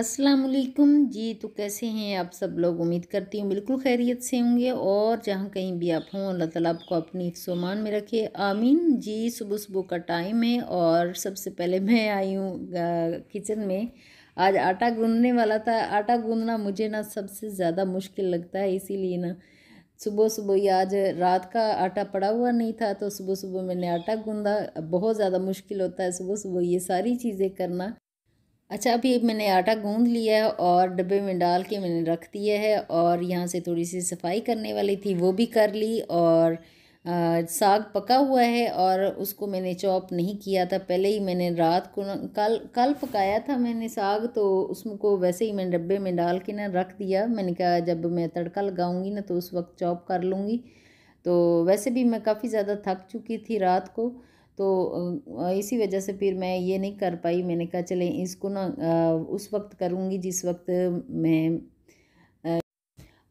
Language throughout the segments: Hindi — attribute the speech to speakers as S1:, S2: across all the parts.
S1: अस्सलाम वालेकुम जी तो कैसे हैं आप सब लोग? उम्मीद करती हूँ बिल्कुल खैरियत से होंगे और जहाँ कहीं भी आप हों, अल्लाह ताला आपको अपनी सोमान में रखे। आमीन। जी सुबह सुबह का टाइम है और सबसे पहले मैं आई हूँ किचन में। आज आटा गूंदने वाला था। आटा गूंदना मुझे ना सबसे ज़्यादा मुश्किल लगता है, इसीलिए ना सुबह सुबह ही आज रात का आटा पड़ा हुआ नहीं था तो सुबह सुबह मैंने आटा गूंदा। बहुत ज़्यादा मुश्किल होता है सुबह सुबह ये सारी चीज़ें करना। अच्छा अभी मैंने आटा गूंद लिया है और डब्बे में डाल के मैंने रख दिया है और यहाँ से थोड़ी सी सफ़ाई करने वाली थी वो भी कर ली और आ, साग पका हुआ है और उसको मैंने चॉप नहीं किया था। पहले ही मैंने रात को न, कल कल पकाया था मैंने साग तो उसको वैसे ही मैंने डब्बे में डाल के ना रख दिया। मैंने कहा जब मैं तड़का लगाऊँगी ना तो उस वक्त चॉप कर लूँगी। तो वैसे भी मैं काफ़ी ज़्यादा थक चुकी थी रात को तो इसी वजह से फिर मैं ये नहीं कर पाई। मैंने कहा, चले, इसको ना उस वक्त करूँगी जिस वक्त मैं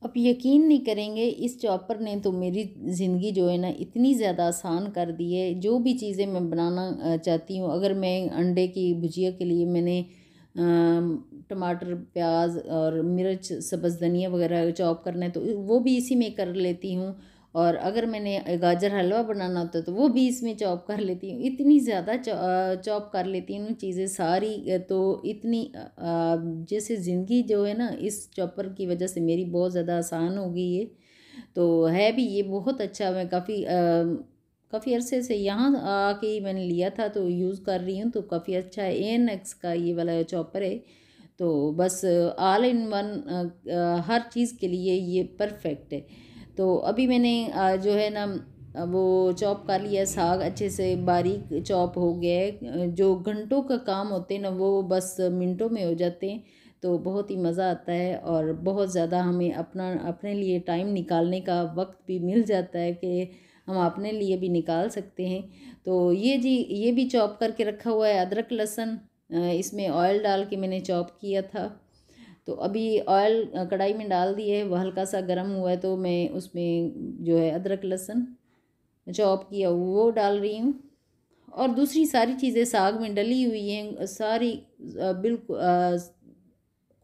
S1: अब यकीन नहीं करेंगे, इस चॉपर ने तो मेरी ज़िंदगी जो है ना, इतनी ज़्यादा आसान कर दी है। जो भी चीज़ें मैं बनाना चाहती हूँ, अगर मैं अंडे की भुजिया के लिए मैंने टमाटर, प्याज और मिर्च, सब्ज़, धनिया वगैरह चॉप करना है तो वो भी इसी में कर लेती हूँ। और अगर मैंने गाजर हलवा बनाना होता तो वो भी इसमें चॉप कर लेती हूँ। इतनी ज़्यादा चॉप कर लेती हूँ चीज़ें सारी तो इतनी जैसे ज़िंदगी जो है ना, इस चॉपर की वजह से मेरी बहुत ज़्यादा आसान हो गई है। तो है भी ये बहुत अच्छा मैं काफ़ी काफ़ी अरसे से यहाँ आके ही मैंने लिया था तो यूज़ कर रही हूँ तो काफ़ी अच्छा है। एन एक्स का ये वाला चॉपर है तो बस ऑल इन वन हर चीज़ के लिए ये परफेक्ट है। तो अभी मैंने जो है ना वो चॉप कर लिया साग, अच्छे से बारीक चॉप हो गया है। जो घंटों का काम होते हैं ना, वो बस मिनटों में हो जाते हैं। तो बहुत ही मज़ा आता है और बहुत ज़्यादा हमें अपना, अपने लिए टाइम निकालने का वक्त भी मिल जाता है कि हम अपने लिए भी निकाल सकते हैं। तो ये जी, ये भी चॉप करके रखा हुआ है अदरक लहसुन। इसमें ऑयल डाल के मैंने चॉप किया था। तो अभी ऑयल कढ़ाई में डाल दिए वह हल्का सा गर्म हुआ है तो मैं उसमें जो है अदरक, लहसुन चॉप किया वो डाल रही हूँ। और दूसरी सारी चीज़ें साग में डली हुई हैं, सारी बिल्कुल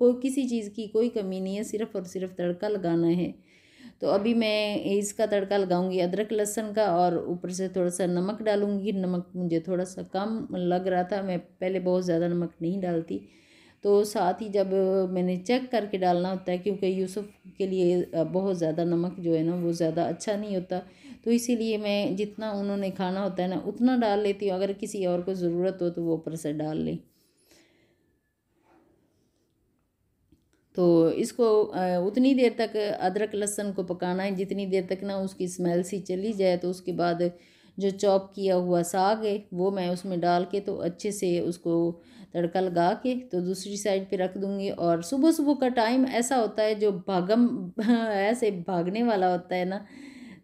S1: कोई किसी चीज़ की कोई कमी नहीं है, सिर्फ़ और सिर्फ़ तड़का लगाना है। तो अभी मैं इसका तड़का लगाऊँगी अदरक, लहसुन का और ऊपर से थोड़ा सा नमक डालूँगी। नमक मुझे थोड़ा सा कम लग रहा था, मैं पहले बहुत ज़्यादा नमक नहीं डालती। तो साथ ही जब मैंने चेक करके डालना होता है, क्योंकि यूसुफ के लिए बहुत ज़्यादा नमक जो है ना, वो ज़्यादा अच्छा नहीं होता। तो इसीलिए मैं जितना उन्होंने खाना होता है ना, उतना डाल लेती हूँ। अगर किसी और को ज़रूरत हो तो वो ऊपर से डाल लें। तो इसको उतनी देर तक अदरक लहसुन को पकाना है। जितनी देर तक ना उसकी स्मेल सी चली जाए तो उसके बाद जो चॉप किया हुआ साग है, वो मैं उसमें डाल के तो अच्छे से उसको तड़का लगा के तो दूसरी साइड पे रख दूँगी। और सुबह सुबह का टाइम ऐसा होता है जो भागम ऐसे भागने वाला होता है ना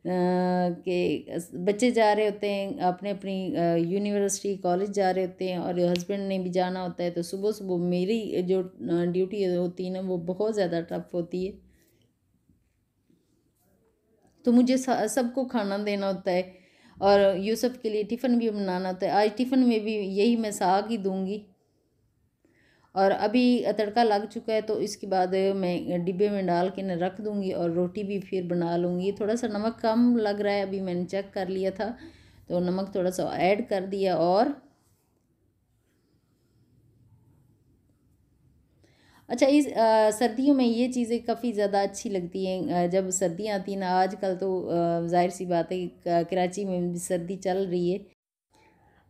S1: कि बच्चे जा रहे होते हैं अपने अपनी यूनिवर्सिटी कॉलेज जा रहे होते हैं और हस्बैंड ने भी जाना होता है तो सुबह सुबह मेरी जो ड्यूटी होती है ना, वो बहुत ज़्यादा टफ होती है। तो मुझे सबको खाना देना होता है। और यूसुफ के लिए टिफ़िन भी बनाना था आज टिफ़िन में भी यही मैं साग ही दूँगी। और अभी तड़का लग चुका है तो इसके बाद मैं डिब्बे में डाल के ना रख दूँगी और रोटी भी फिर बना लूँगी। थोड़ा सा नमक कम लग रहा है, अभी मैंने चेक कर लिया था तो नमक थोड़ा सा ऐड कर दिया और अच्छा इस सर्दियों में ये चीज़ें काफ़ी ज़्यादा अच्छी लगती हैं जब सर्दियाँ आती हैं ना, आजकल तो ज़ाहिर सी बात है कराची में भी सर्दी चल रही है।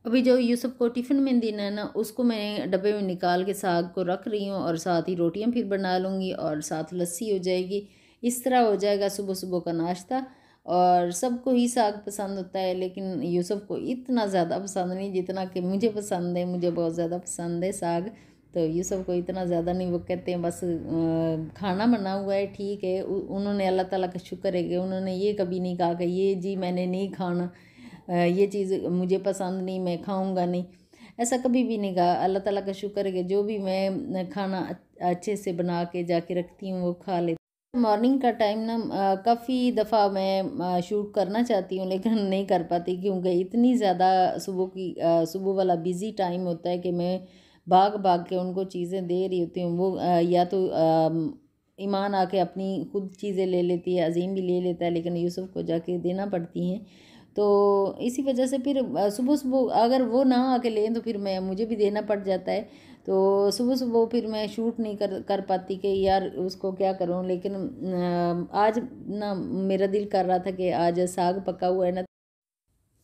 S1: अभी जो यूसुफ को टिफ़िन में देना है ना, उसको मैं डब्बे में निकाल के साग को रख रही हूँ और साथ ही रोटियाँ फिर बना लूँगी और साथ लस्सी हो जाएगी। इस तरह हो जाएगा सुबह सुबह का नाश्ता और सबको ही साग पसंद होता है, लेकिन यूसुफ को इतना ज़्यादा पसंद नहीं जितना कि मुझे पसंद है, मुझे बहुत ज़्यादा पसंद है साग। तो यूसुफ को इतना ज़्यादा नहीं, वो कहते हैं बस खाना बना हुआ है, ठीक है उन्होंने अल्लाह ताला का शुक्र है कि उन्होंने ये कभी नहीं कहा कि ये जी मैंने नहीं खाना ये चीज़ मुझे पसंद नहीं, मैं खाऊँगा नहीं। ऐसा कभी भी नहीं कहा। अल्लाह ताला का शुक्र है कि जो भी मैं खाना अच्छे से बना के जाके रखती हूँ, वो खा लेती मॉर्निंग का टाइम ना काफ़ी दफ़ा मैं शूट करना चाहती हूँ, लेकिन नहीं कर पाती, क्योंकि इतनी ज़्यादा सुबह की सुबह वाला बिज़ी टाइम होता है कि मैं भाग भाग के उनको चीज़ें दे रही होती हूँ। वो या तो ईमान आके अपनी खुद चीज़ें ले लेती है, अजीम भी ले लेता है, लेकिन यूसुफ को जाके देना पड़ती हैं। तो इसी वजह से फिर सुबह सुबह अगर वो ना आके लें तो फिर मैं, मुझे भी देना पड़ जाता है। तो सुबह सुबह फिर मैं शूट नहीं कर कर पाती कि यार उसको क्या करूँ, लेकिन आज ना मेरा दिल कर रहा था कि आज साग पका हुआ है, ना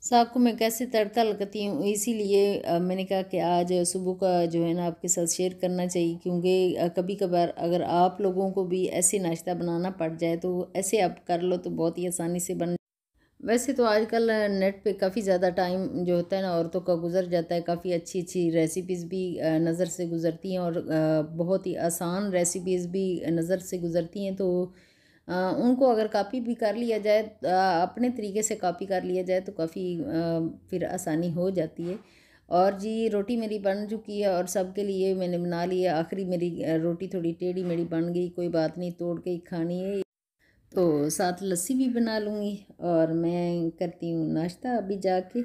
S1: साग को मैं कैसे तड़का लगाती हूँ? इसीलिए मैंने कहा कि आज सुबह का जो है ना आपके साथ शेयर करना चाहिए, क्योंकि कभी कभार अगर आप लोगों को भी ऐसे नाश्ता बनाना पड़ जाए तो ऐसे आप कर लो तो बहुत ही आसानी से बन वैसे तो आजकल नेट पे काफ़ी ज़्यादा टाइम जो होता है ना, औरतों का गुजर जाता है। काफ़ी अच्छी अच्छी रेसिपीज़ भी नज़र से गुज़रती हैं और बहुत ही आसान रेसिपीज़ भी नज़र से गुज़रती हैं तो उनको अगर कापी भी कर लिया जाए अपने तरीके से कापी कर लिया जाए तो काफ़ी फिर आसानी हो जाती है। और जी, रोटी मेरी बन चुकी है और सबके लिए मैंने बना ली है। आखिरी मेरी रोटी थोड़ी टेढ़ी मेरी बन गई, कोई बात नहीं, तोड़ के ही खानी है। तो साथ लस्सी भी बना लूँगी और मैं करती हूँ नाश्ता अभी जाके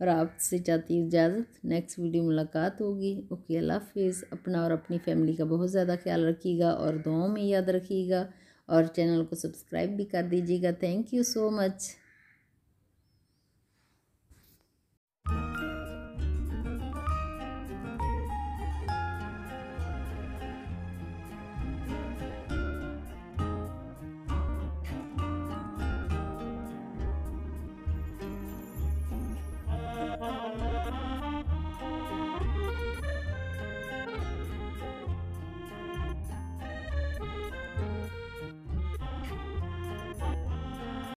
S1: और आपसे चाहती हूँ इजाज़त। नेक्स्ट वीडियो मुलाकात होगी। ओके अल्लाह हाफिज़। अपना और अपनी फैमिली का बहुत ज़्यादा ख्याल रखिएगा और दुआओं में याद रखिएगा। और चैनल को सब्सक्राइब भी कर दीजिएगा। Thank you so much.